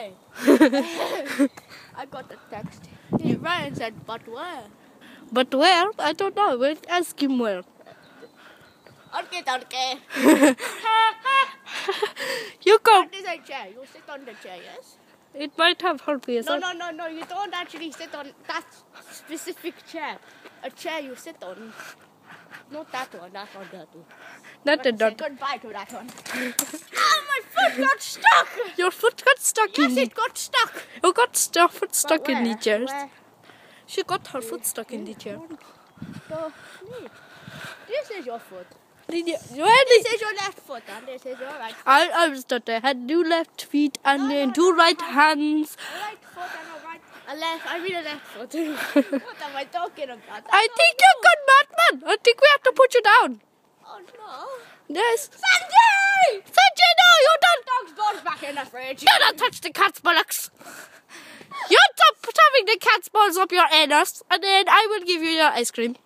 Hey. I got the text. He ran and said, but where? But where? I don't know. We'll ask him where. Okay, okay. You go. This a chair. You sit on the chair, yes? It might have herpes. No, no, no, no. You don't actually sit on that specific chair. A chair you sit on. Not that one, that one, that one. Not say dot. goodbye to that one. oh, my foot got stuck! Your foot got stuck Yes, in. it got stuck. You got stuck, foot stuck in the chair. Where? She got her foot stuck in the chair. So, neat. This is your foot. Lydia, Where This is your left foot, and this is your right. I, I was that I had two left feet and No, no, two no, right hands. A right foot and a right, a left. I mean a left foot. what am I talking about? I think you're good, Batman. I think we have to put you down. Oh no! Yes. Sanjay! Sanjay, no, you don't. Dog's gone back in the fridge. You don't touch the cat's buttocks. You stop shoving the cat's balls up your anus, and then I will give you your ice cream.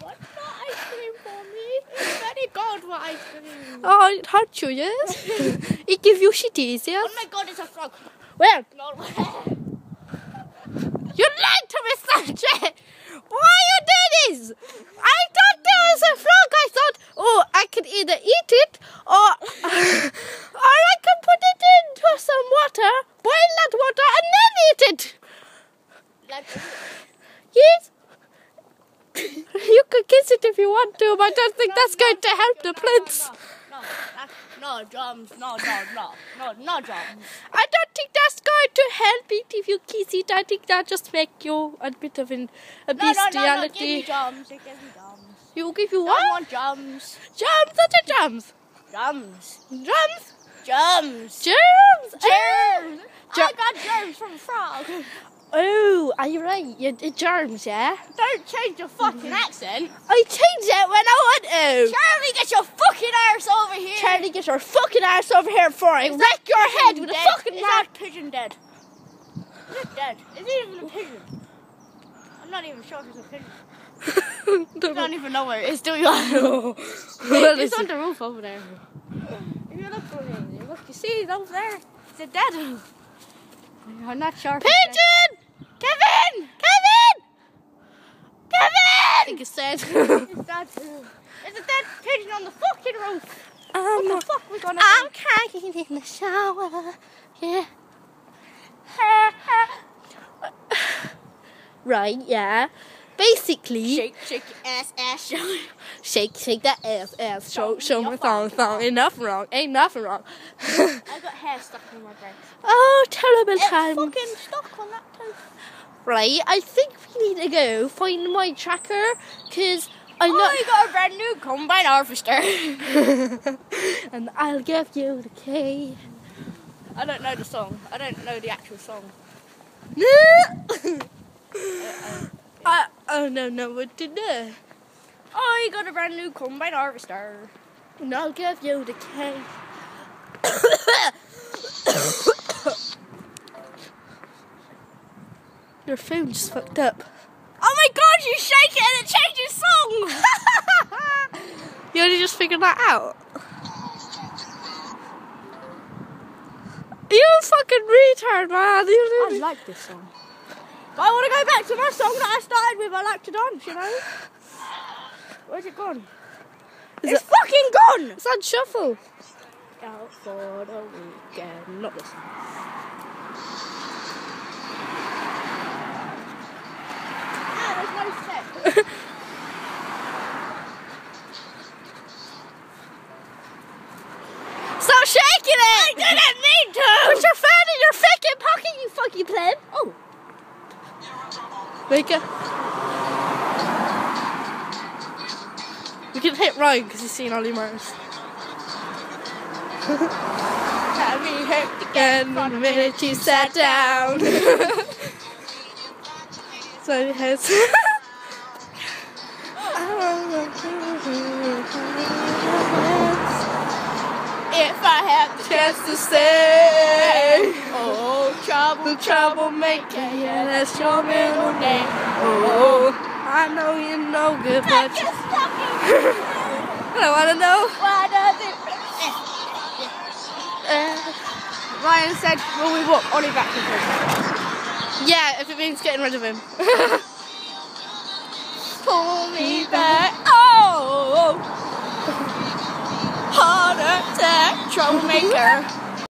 What's the ice cream for me? It's very cold for ice cream. Oh, it hurt you, yes? it give you shitties, Oh my god, it's a frog. Where? No. You lied to me, Sanjay! Why you did this? I thought there was a frog. I thought, oh, I can either eat it or, or I can put it into some water, boil that water, and then eat it. like, Yes. you could kiss it if you want to, but I don't think that's going to help the plants. No, no, that's, no, drums. No, no, no, no, no drums. I don't think that's going to help it if you kiss it. I think that just make you a bit of an, a No, no, no, no, give me drums. Give me drums. You give you I what? want drums. Drums, what are drums? Drums. Drums? Drums. Germs! Germs. Eh? Ger- I got germs from frog. Oh, are you right? You did germs, yeah? Don't change your fucking accent. I change it when I want to. Charlie, get your fucking arse over here. Charlie, get your fucking ass over here before I wreck your head with a dead? fucking Is that pigeon dead? Is it dead? Is it even a pigeon? I'm not even sure if it's a pigeon. I don't even know where it is, do you? know. it's on the roof over there. If you look over there, you look, you see it over there. Is it dead? I'm not sure. it's. Pigeon! Think it's said. It's dead. It's a dead pigeon on the fucking roof. um, What the fuck we gonna I'm do? crying in the shower. Yeah. right, yeah. Basically, Shake, shake your ass, ass, show. shake, shake that ass, ass. Show, Show me thong, thong. Ain't nothing wrong. Ain't nothing wrong. I got hair stuck in my brain. oh, terrible It's time. fucking stuck on that toe. Right, I think we need to go find my tracker, cause I know. I got a brand new combine harvester. and I'll give you the key. I don't know the song. I don't know the actual song. I, I don't know what to do. Oh, you got a brand new combine harvester. And I'll give you the key. Your phone just fucked up. Oh my god, you shake it and it changes song! You only just figured that out. You fucking retard, man. You I like this song. But I want to go back to my song that I started with. I like to dance, you know? Where's it gone? Is it's it- fucking gone! It's on shuffle. Out for the weekend. Not this one. Ah, there's no step. Stop shaking it! I didn't mean to! Put your phone in your fucking pocket, you fucking plan. Oh, Make it. We can hit Ryan because he's seen Olly Murs. had me hurt And the minute you sat down. so he has. If I had the Chance to say, Oh, trouble, troublemaker, yeah, that's your middle name. Oh, I know you're no good, but fucking. I don't want to know. Why does it? Uh, Ryan said, will we walk Ollie back with him? Yeah, if it means getting rid of him. Pull me back. Oh! Heart attack, troublemaker.